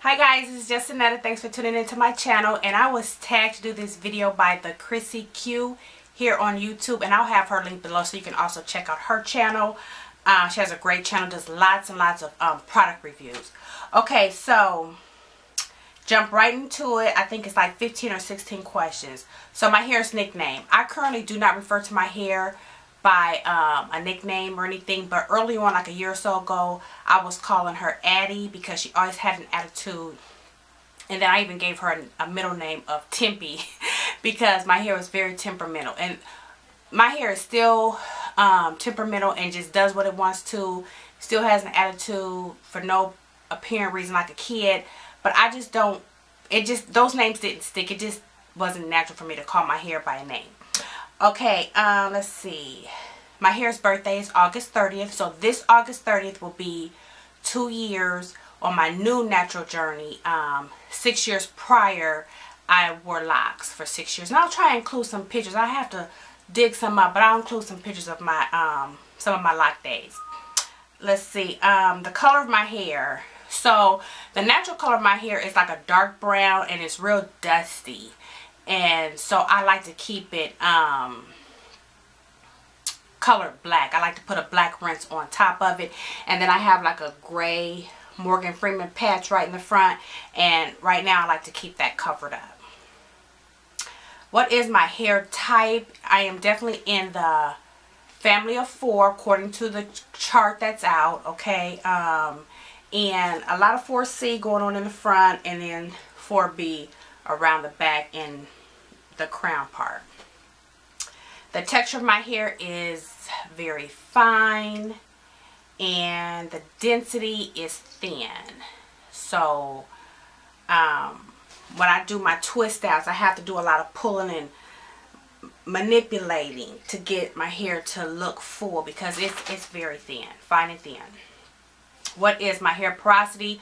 Hi guys, is just Synetta. Thanks for tuning into my channel. And I was tagged to do this video by the Chrissy Q here on YouTube. And I'll have her link below so you can also check out her channel. Uh, she has a great channel, does lots and lots of um, product reviews. Okay, so jump right into it. I think it's like 15 or 16 questions. So my hair's nickname. I currently do not refer to my hair by um, a nickname or anything. But early on, like a year or so ago, I was calling her Addie because she always had an attitude. And then I even gave her a, middle name of Tempe because my hair was very temperamental. And my hair is still um, temperamental and just does what it wants to. Still has an attitude for no apparent reason like a kid. But I just don't, it just, those names didn't stick. It just wasn't natural for me to call my hair by a name. Okay, um, let's see. My hair's birthday is August 30th. So this August 30th will be two years on my new natural journey. Um, six years prior, I wore locks for six years. And I'll try and include some pictures. I have to dig some up, but I'll include some pictures of my, um, some of my lock days. Let's see, um, the color of my hair. So, the natural color of my hair is like a dark brown and it's real dusty and so I like to keep it um, colored black. I like to put a black rinse on top of it and then I have like a gray Morgan Freeman patch right in the front and right now I like to keep that covered up. What is my hair type? I am definitely in the family of four according to the chart that's out okay um, and a lot of 4C going on in the front and then 4B around the back and the crown part. The texture of my hair is very fine and the density is thin. So um, when I do my twist outs, I have to do a lot of pulling and manipulating to get my hair to look full because it's, it's very thin, fine and thin. What is my hair porosity?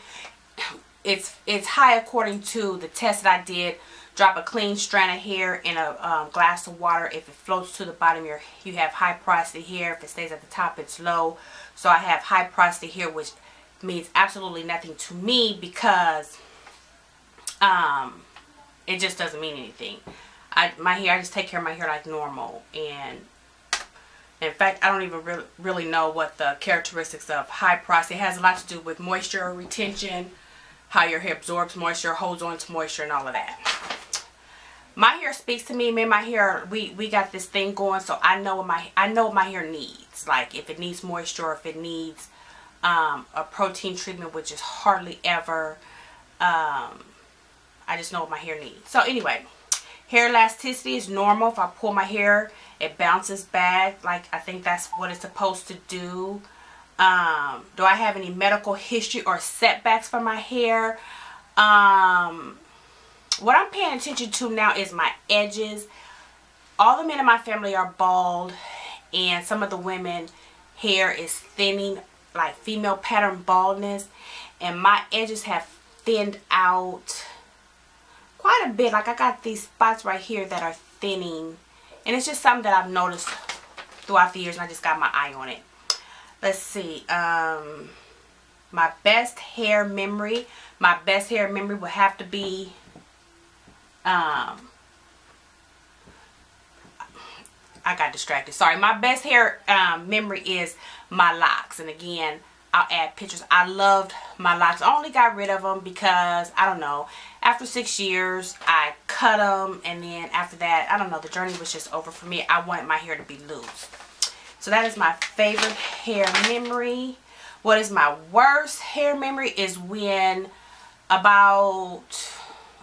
It's, it's high according to the test that I did Drop a clean strand of hair in a um, glass of water. If it floats to the bottom, you you have high porosity hair. If it stays at the top, it's low. So I have high porosity hair, which means absolutely nothing to me because um, it just doesn't mean anything. I my hair, I just take care of my hair like normal, and in fact, I don't even really really know what the characteristics of high porosity it has a lot to do with moisture retention, how your hair absorbs moisture, holds on to moisture, and all of that. My hair speaks to me. Me and my hair we we got this thing going so i know what my i know what my hair needs. Like if it needs moisture if it needs um, a protein treatment which is hardly ever um, i just know what my hair needs. So anyway hair elasticity is normal. If i pull my hair it bounces back. Like i think that's what it's supposed to do um, do i have any medical history or setbacks for my hair? Um what I'm paying attention to now is my edges. All the men in my family are bald and some of the women hair is thinning like female pattern baldness and my edges have thinned out quite a bit. Like I got these spots right here that are thinning and it's just something that I've noticed throughout the years and I just got my eye on it let's see um my best hair memory my best hair memory would have to be um, I got distracted. Sorry. My best hair um, memory is my locks. And again, I'll add pictures. I loved my locks. I only got rid of them because, I don't know, after six years, I cut them. And then after that, I don't know, the journey was just over for me. I wanted my hair to be loose. So that is my favorite hair memory. What is my worst hair memory is when about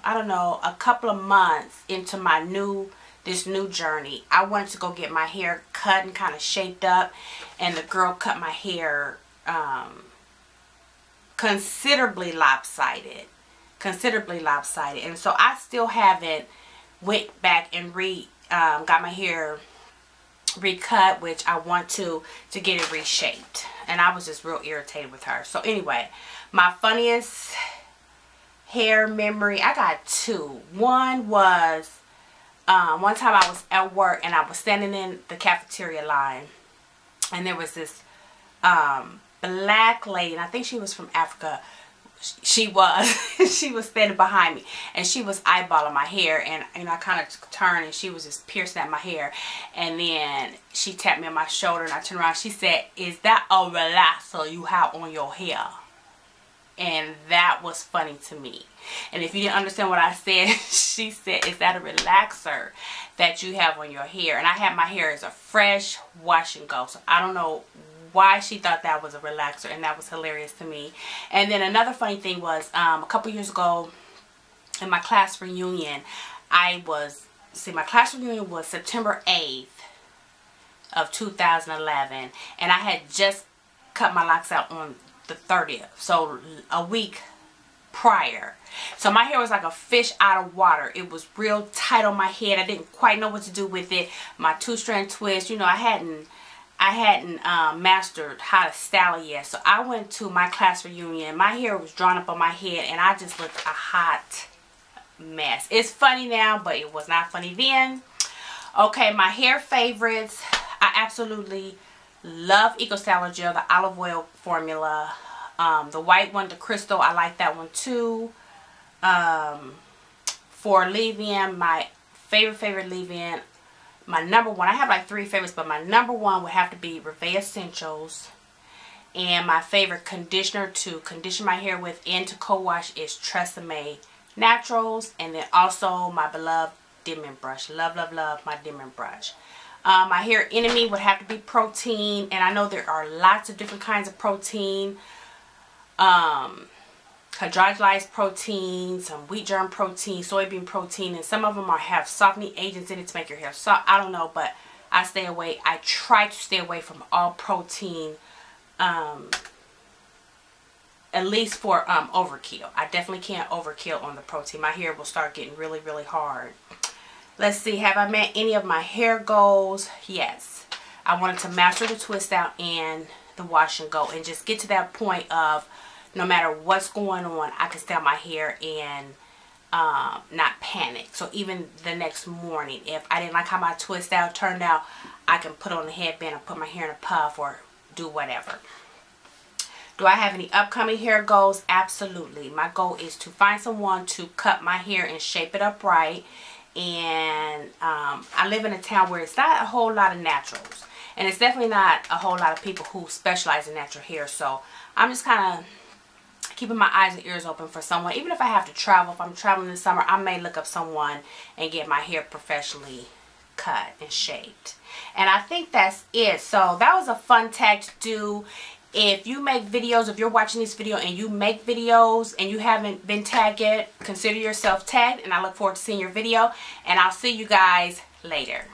I don't know, a couple of months into my new, this new journey, I wanted to go get my hair cut and kind of shaped up. And the girl cut my hair um, considerably lopsided. Considerably lopsided. And so I still haven't went back and re um, got my hair recut which I want to to get it reshaped and I was just real irritated with her so anyway my funniest hair memory. I got two. One was um, one time I was at work and I was standing in the cafeteria line and there was this um, black lady and I think she was from Africa she was she was standing behind me and she was eyeballing my hair and you know I kind of turned and she was just piercing at my hair and then she tapped me on my shoulder and I turned around she said is that a relaxer you have on your hair? And that was funny to me. And if you didn't understand what I said she said is that a relaxer that you have on your hair? And I had my hair as a fresh wash and go so I don't know why she thought that was a relaxer and that was hilarious to me. And then another funny thing was um, a couple years ago in my class reunion, I was, see my class reunion was September 8th of 2011 and I had just cut my locks out on the 30th. So a week prior. So my hair was like a fish out of water. It was real tight on my head. I didn't quite know what to do with it. My two-strand twist, you know, I hadn't I hadn't um, mastered how to style it yet. So I went to my class reunion. My hair was drawn up on my head and I just looked a hot mess. It's funny now, but it was not funny then. Okay, my hair favorites. I absolutely love Eco Styler Gel, the olive oil formula. Um, the white one, the crystal, I like that one too. Um, for leave-in, my favorite, favorite leave-in, my number one, I have like three favorites, but my number one would have to be Reveille Essentials. And my favorite conditioner to condition my hair with and to co-wash is Tresemme Naturals. And then also my beloved Denman brush. Love, love, love my Denman brush. Um, my hair enemy would have to be protein. And I know there are lots of different kinds of protein. Um, hydrolyzed protein, some wheat germ protein, soybean protein, and some of them are have softening agents in it to make your hair soft. I don't know, but I stay away. I try to stay away from all protein, um, at least for um, overkill. I definitely can't overkill on the protein. My hair will start getting really, really hard. Let's see, have I met any of my hair goals? Yes. I wanted to master the twist out and the wash and go and just get to that point of no matter what's going on, I can style my hair and um, not panic. So even the next morning, if I didn't like how my twist out turned out, I can put on a headband and put my hair in a puff or do whatever. Do I have any upcoming hair goals? Absolutely. My goal is to find someone to cut my hair and shape it up right. And um, I live in a town where it's not a whole lot of naturals. And it's definitely not a whole lot of people who specialize in natural hair. So I'm just kind of keeping my eyes and ears open for someone. Even if I have to travel, if I'm traveling this summer, I may look up someone and get my hair professionally cut and shaped. And I think that's it. So that was a fun tag to do. If you make videos, if you're watching this video and you make videos and you haven't been tagged yet, consider yourself tagged. And I look forward to seeing your video. And I'll see you guys later.